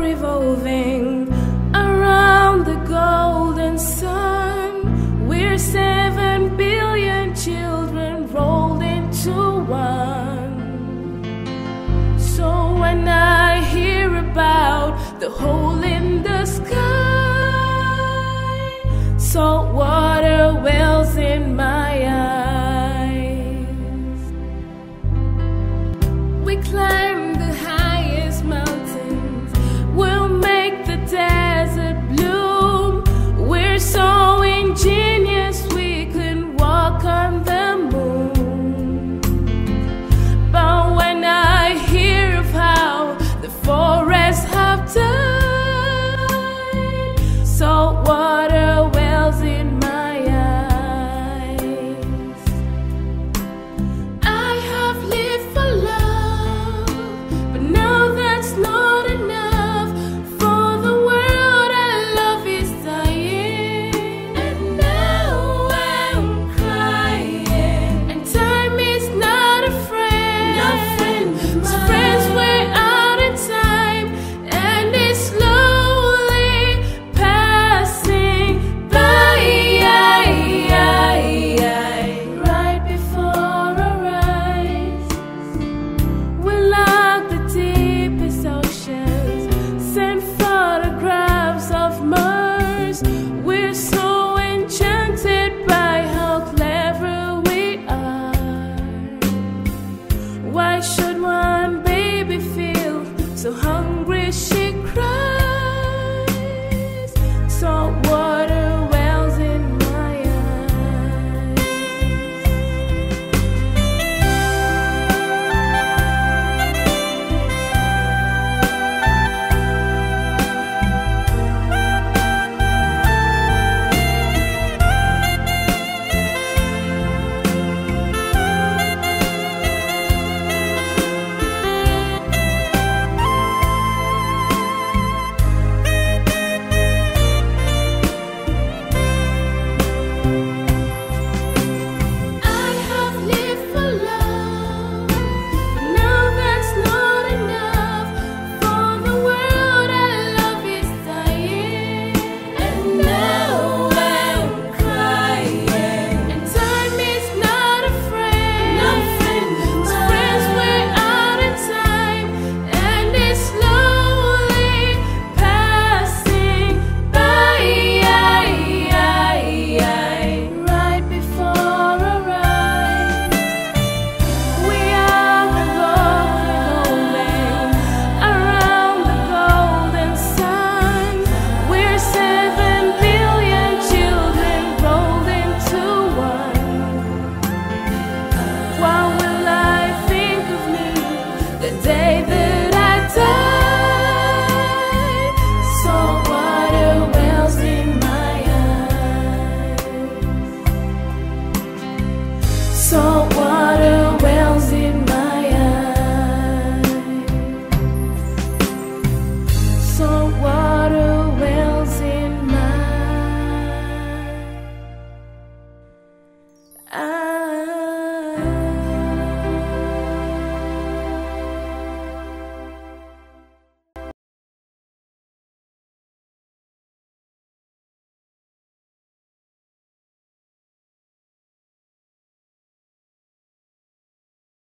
revolving around the golden sun. We're seven billion children rolled into one. So when I hear about the hole Why should one baby feel so hungry?